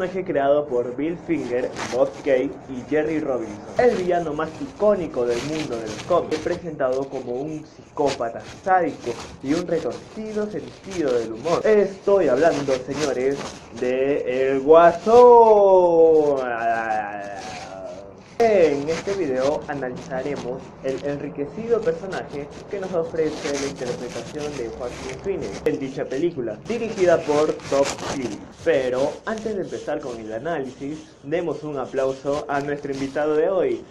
Personaje creado por Bill Finger, Bob Kate y Jerry Robinson. El villano más icónico del mundo de los cómics, presentado como un psicópata sádico y un retorcido sentido del humor. Estoy hablando, señores, de El Guasón. En este video analizaremos el enriquecido personaje que nos ofrece la interpretación de Joaquin Phoenix en dicha película, dirigida por Top Phillips. Pero antes de empezar con el análisis, demos un aplauso a nuestro invitado de hoy,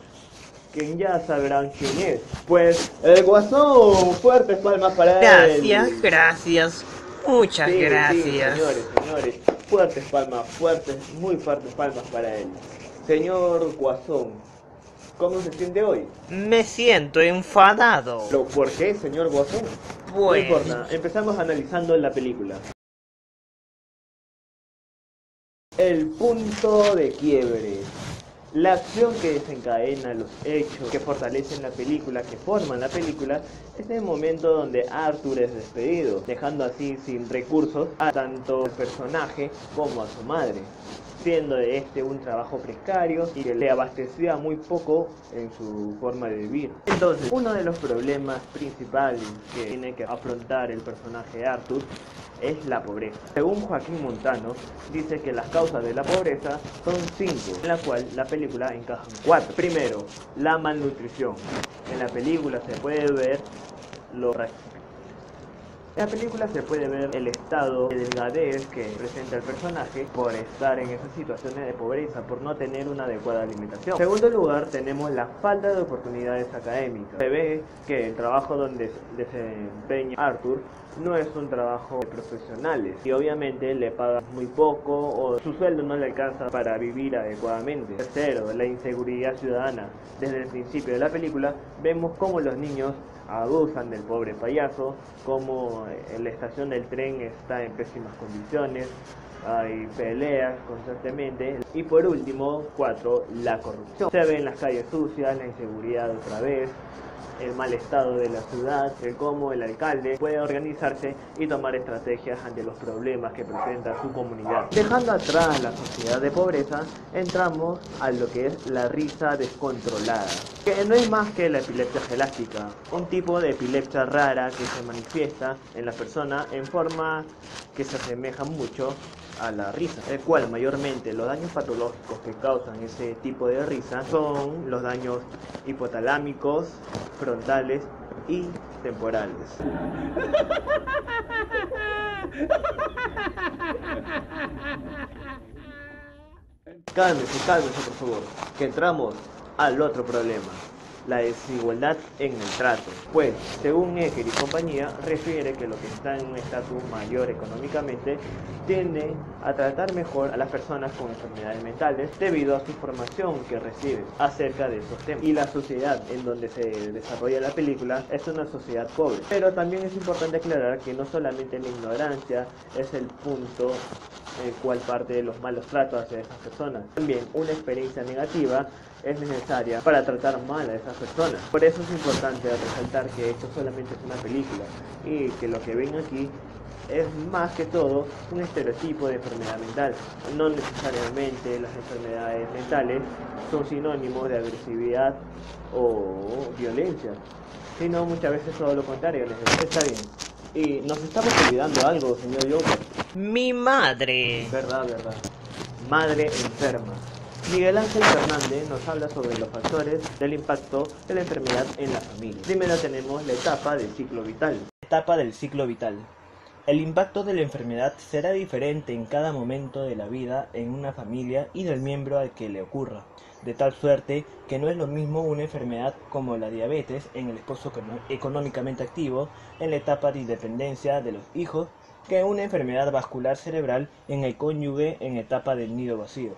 quien ya sabrán quién es. Pues, el Guasón, fuertes palmas para él. Gracias, gracias. Muchas Sí, sí, gracias. señores, señores, fuertes palmas, fuertes, muy fuertes palmas para él. Señor Guasón, ¿cómo se siente hoy? Me siento enfadado. ¿Lo- ¿Por qué, señor Guasón? No Pues, importa, empezamos analizando la película. El punto de quiebre. La acción que desencadena los hechos que fortalecen la película, que forman la película, es el momento donde Arthur es despedido, dejando así sin recursos a tanto el personaje como a su madre, siendo de este un trabajo precario y que le abastecía muy poco en su forma de vivir. Entonces, uno de los problemas principales que tiene que afrontar el personaje Arthur es la pobreza. Según Joaquín Montano, dice que las causas de la pobreza son cinco, en la cual la película encaja en cuatro. Primero, la malnutrición. En la película se puede ver lo en la película se puede ver el estado de delgadez que presenta el personaje por estar en esas situaciones de pobreza, por no tener una adecuada alimentación. En segundo lugar, tenemos la falta de oportunidades académicas. Se ve que el trabajo donde desempeña Arthur no es un trabajo de profesionales y obviamente le pagan muy poco o su sueldo no le alcanza para vivir adecuadamente. Tercero, la inseguridad ciudadana. Desde el principio de la película vemos cómo los niños abusan del pobre payaso, cómo eh, la estación del tren está en pésimas condiciones, hay peleas constantemente. Y por último, cuatro, la corrupción. Se ven las calles sucias, la inseguridad otra vez, el mal estado de la ciudad, el cómo el alcalde puede organizarse y tomar estrategias ante los problemas que presenta su comunidad. Dejando atrás la sociedad de pobreza, entramos a lo que es la risa descontrolada, que no es más que la epilepsia gelástica, un tipo de epilepsia rara que se manifiesta en la persona en forma que se asemeja mucho a la risa, el cual mayormente los daños patológicos que causan ese tipo de risa son los daños hipotalámicos, frontales y temporales. Cálmese, cálmese por favor, que entramos al otro problema, la desigualdad en el trato. Pues, según Ecker y compañía, refiere que los que están en un estatus mayor económicamente tienden a tratar mejor a las personas con enfermedades mentales debido a su formación que reciben acerca de esos temas. Y la sociedad en donde se desarrolla la película es una sociedad pobre. Pero también es importante aclarar que no solamente la ignorancia es el punto el cual parte de los malos tratos hacia esas personas. También una experiencia negativa es necesaria para tratar mal a esas personas. Por eso es importante resaltar que esto solamente es una película y que lo que ven aquí es más que todo un estereotipo de enfermedad mental. No necesariamente las enfermedades mentales son sinónimos de agresividad o violencia, sino muchas veces todo lo contrario. Está bien. Y nos estamos olvidando algo, señor Joker. Mi madre. Verdad, verdad. Madre enferma. Miguel Ángel Fernández nos habla sobre los factores del impacto de la enfermedad en la familia. Primero tenemos la etapa del ciclo vital. Etapa del ciclo vital. El impacto de la enfermedad será diferente en cada momento de la vida en una familia y del miembro al que le ocurra, de tal suerte que no es lo mismo una enfermedad como la diabetes en el esposo económicamente activo en la etapa de independencia de los hijos que una enfermedad vascular cerebral en el cónyuge en etapa del nido vacío.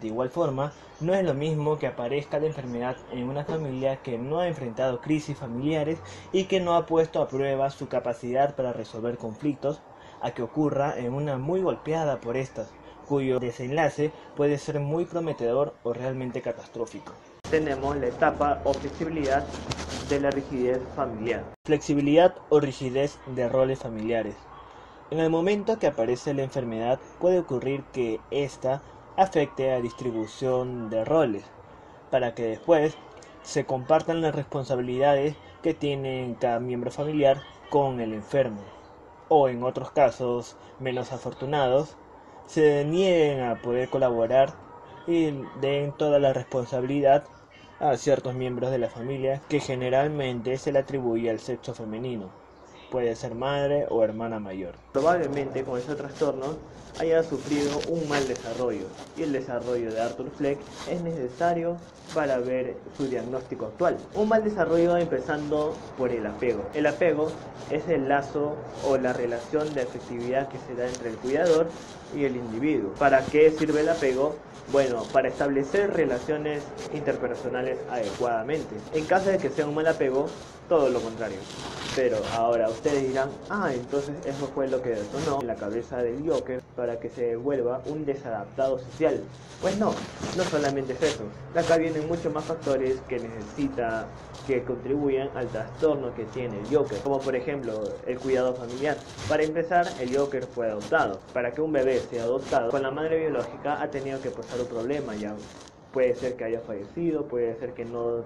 De igual forma, no es lo mismo que aparezca la enfermedad en una familia que no ha enfrentado crisis familiares y que no ha puesto a prueba su capacidad para resolver conflictos, a que ocurra en una muy golpeada por estas, cuyo desenlace puede ser muy prometedor o realmente catastrófico. tenemos la etapa o flexibilidad de la rigidez familiar. Flexibilidad o rigidez de roles familiares. En el momento que aparece la enfermedad puede ocurrir que ésta afecte a distribución de roles, para que después se compartan las responsabilidades que tiene cada miembro familiar con el enfermo, o en otros casos menos afortunados, se nieguen a poder colaborar y den toda la responsabilidad a ciertos miembros de la familia que generalmente se le atribuye al sexo femenino. Puede ser madre o hermana mayor. Probablemente con ese trastorno haya sufrido un mal desarrollo y el desarrollo de Arthur Fleck es necesario para ver su diagnóstico actual. Un mal desarrollo empezando por el apego. El apego es el lazo o la relación de afectividad que se da entre el cuidador y el individuo. ¿Para qué sirve el apego? Bueno, para establecer relaciones interpersonales adecuadamente. En caso de que sea un mal apego, todo lo contrario. Pero ahora ustedes dirán, ah, entonces eso fue lo que detonó en la cabeza del Joker para que se vuelva un desadaptado social. Pues no, no solamente es eso. Acá vienen muchos más factores que necesita que contribuyan al trastorno que tiene el Joker, como por ejemplo el cuidado familiar. Para empezar, el Joker fue adoptado. Para que un bebé sea adoptado, con la madre biológica ha tenido que pasar un problema ya. Puede ser que haya fallecido, puede ser que no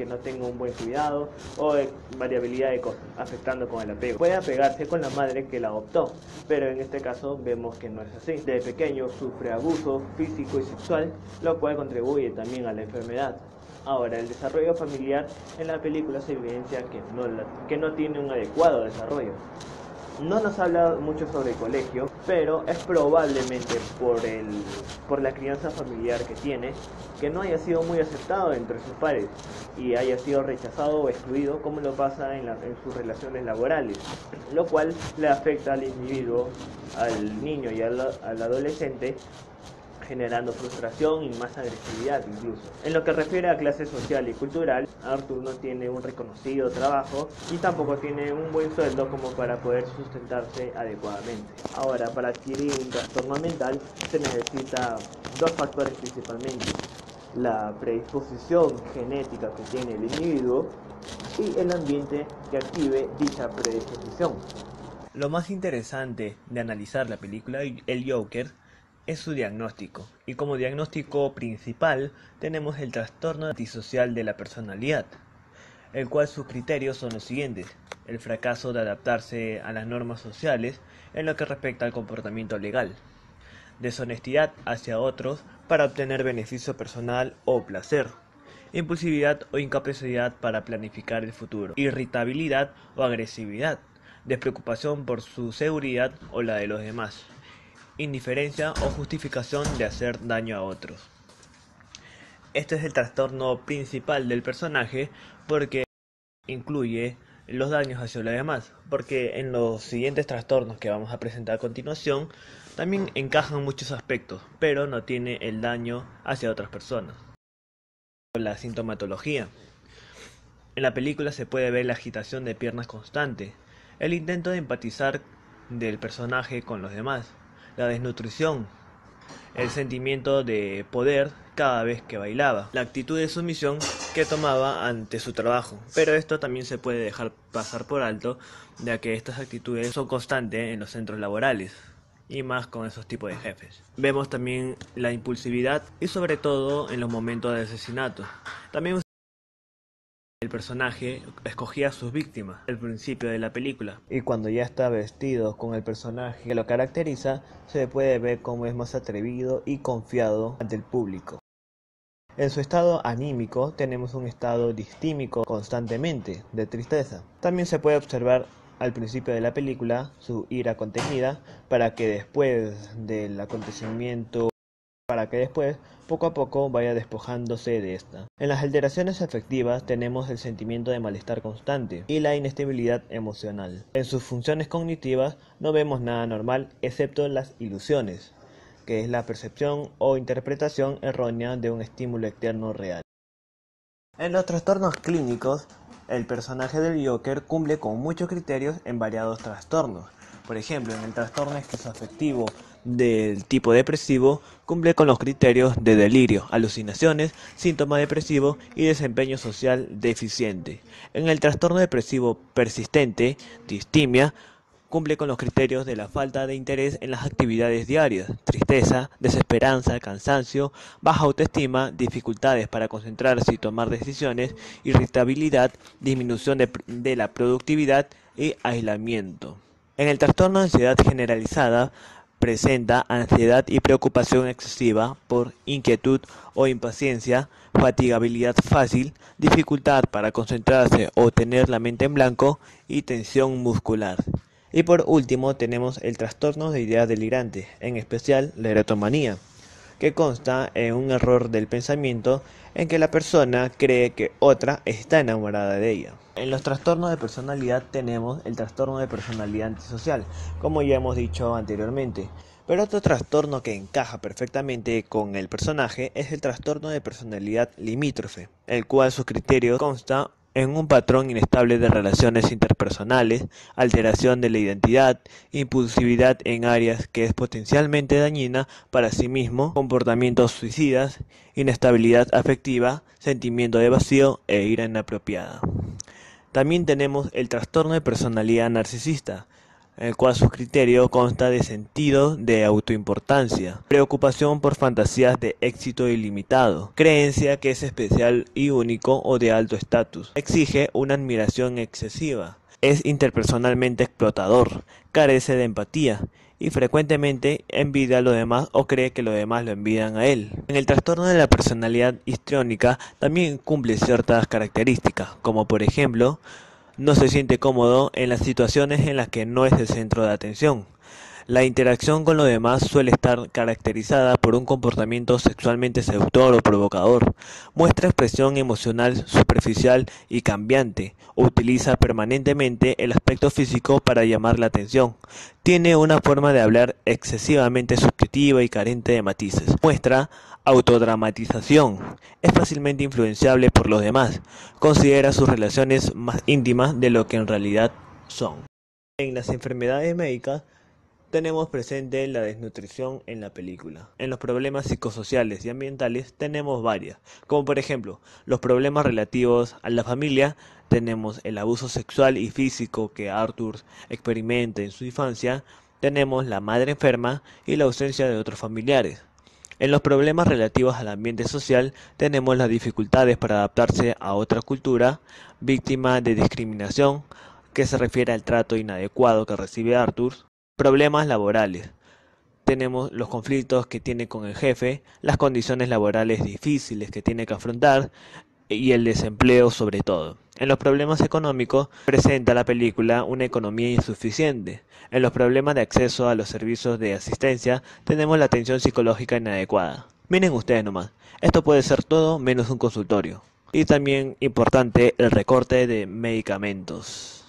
que no tenga un buen cuidado o variabilidad de cosas afectando con el apego. Puede apegarse con la madre que la adoptó, pero en este caso vemos que no es así. De pequeño sufre abuso físico y sexual, lo cual contribuye también a la enfermedad. Ahora, el desarrollo familiar en la película se evidencia que no, que no tiene un adecuado desarrollo. No nos habla mucho sobre el colegio, pero es probablemente por, el, por la crianza familiar que tiene que no haya sido muy aceptado entre sus pares y haya sido rechazado o excluido como lo pasa en, en sus relaciones laborales, lo cual le afecta al individuo, al niño y al, al adolescente generando frustración y más agresividad incluso. En lo que refiere a clase social y cultural, Arthur no tiene un reconocido trabajo y tampoco tiene un buen sueldo como para poder sustentarse adecuadamente. Ahora, para adquirir un trastorno mental se necesita dos factores principalmente. La predisposición genética que tiene el individuo y el ambiente que active dicha predisposición. Lo más interesante de analizar la película El Joker es su diagnóstico, y como diagnóstico principal tenemos el trastorno antisocial de la personalidad, el cual sus criterios son los siguientes, el fracaso de adaptarse a las normas sociales en lo que respecta al comportamiento legal, deshonestidad hacia otros para obtener beneficio personal o placer, impulsividad o incapacidad para planificar el futuro, irritabilidad o agresividad, despreocupación por su seguridad o la de los demás, indiferencia o justificación de hacer daño a otros. Este es el trastorno principal del personaje porque incluye los daños hacia los demás, porque en los siguientes trastornos que vamos a presentar a continuación también encajan muchos aspectos, pero no tiene el daño hacia otras personas. La sintomatología. En la película se puede ver la agitación de piernas constante, el intento de empatizar del personaje con los demás, la desnutrición, el sentimiento de poder cada vez que bailaba, la actitud de sumisión que tomaba ante su trabajo. Pero esto también se puede dejar pasar por alto, ya que estas actitudes son constantes en los centros laborales y más con esos tipos de jefes. Vemos también la impulsividad y sobre todo en los momentos de asesinato. También el personaje escogía a sus víctimas al principio de la película y cuando ya está vestido con el personaje que lo caracteriza se puede ver cómo es más atrevido y confiado ante el público. En su estado anímico tenemos un estado distímico constantemente de tristeza. También se puede observar al principio de la película su ira contenida para que después del acontecimiento que después, poco a poco, vaya despojándose de esta. En las alteraciones afectivas tenemos el sentimiento de malestar constante y la inestabilidad emocional. En sus funciones cognitivas no vemos nada normal excepto las ilusiones, que es la percepción o interpretación errónea de un estímulo externo real. En los trastornos clínicos, el personaje del Joker cumple con muchos criterios en variados trastornos. Por ejemplo, en el trastorno esquizoafectivo del tipo depresivo cumple con los criterios de delirio, alucinaciones, síntoma depresivo y desempeño social deficiente. En el trastorno depresivo persistente, distimia, cumple con los criterios de la falta de interés en las actividades diarias, tristeza, desesperanza, cansancio, baja autoestima, dificultades para concentrarse y tomar decisiones, irritabilidad, disminución de, de la productividad y aislamiento. En el trastorno de ansiedad generalizada presenta ansiedad y preocupación excesiva por inquietud o impaciencia, fatigabilidad fácil, dificultad para concentrarse o tener la mente en blanco y tensión muscular. Y por último tenemos el trastorno de ideas delirantes, en especial la erotomanía, que consta en un error del pensamiento en que la persona cree que otra está enamorada de ella. En los trastornos de personalidad tenemos el trastorno de personalidad antisocial, como ya hemos dicho anteriormente. Pero otro trastorno que encaja perfectamente con el personaje es el trastorno de personalidad limítrofe, el cual su criterio consta en un patrón inestable de relaciones interpersonales, alteración de la identidad, impulsividad en áreas que es potencialmente dañina para sí mismo, comportamientos suicidas, inestabilidad afectiva, sentimiento de vacío e ira inapropiada. También tenemos el trastorno de personalidad narcisista, el cual su criterio consta de sentido de autoimportancia, preocupación por fantasías de éxito ilimitado, creencia que es especial y único o de alto estatus, exige una admiración excesiva, es interpersonalmente explotador, carece de empatía y frecuentemente envidia a los demás o cree que los demás lo envidian a él. En el trastorno de la personalidad histriónica también cumple ciertas características, como por ejemplo no se siente cómodo en las situaciones en las que no es el centro de atención. La interacción con los demás suele estar caracterizada por un comportamiento sexualmente seductor o provocador. Muestra expresión emocional superficial y cambiante. Utiliza permanentemente el aspecto físico para llamar la atención. Tiene una forma de hablar excesivamente subjetiva y carente de matices. Muestra autodramatización. Es fácilmente influenciable por los demás. Considera sus relaciones más íntimas de lo que en realidad son. En las enfermedades médicas, tenemos presente la desnutrición en la película. En los problemas psicosociales y ambientales tenemos varias, como por ejemplo los problemas relativos a la familia, tenemos el abuso sexual y físico que Arthur experimenta en su infancia, tenemos la madre enferma y la ausencia de otros familiares. En los problemas relativos al ambiente social tenemos las dificultades para adaptarse a otra cultura, víctima de discriminación, que se refiere al trato inadecuado que recibe Arthur, Problemas laborales. Tenemos los conflictos que tiene con el jefe, las condiciones laborales difíciles que tiene que afrontar y el desempleo sobre todo. En los problemas económicos presenta la película una economía insuficiente. En los problemas de acceso a los servicios de asistencia tenemos la atención psicológica inadecuada. Miren ustedes nomás, esto puede ser todo menos un consultorio. Y también importante el recorte de medicamentos.